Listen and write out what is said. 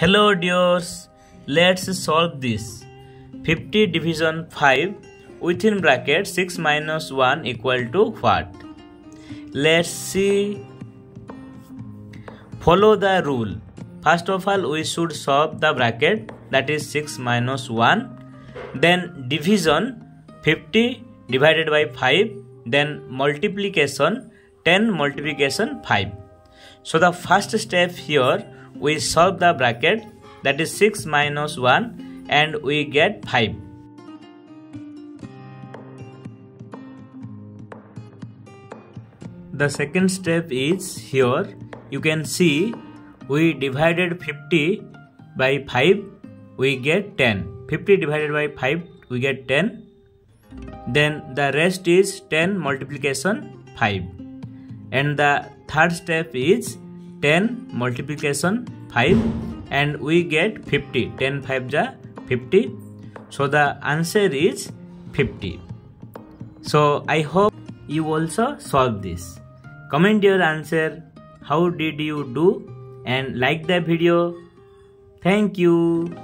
Hello dears, let's solve this. 50 division 5 within bracket 6 minus 1 equal to what? Let's see. Follow the rule. First of all, we should solve the bracket that is 6 minus 1. Then division 50 divided by 5. Then multiplication 10 multiplication 5. So the first step here we solve the bracket that is 6 minus 1 and we get 5. The second step is here. You can see we divided 50 by 5 we get 10 50 divided by 5 we get 10 then the rest is 10 multiplication 5 and the third step is 10 multiplication 5 and we get 50 10 5 ja 50 so the answer is 50 so i hope you also solve this. Comment your answer. How did you do? And like the video. Thank you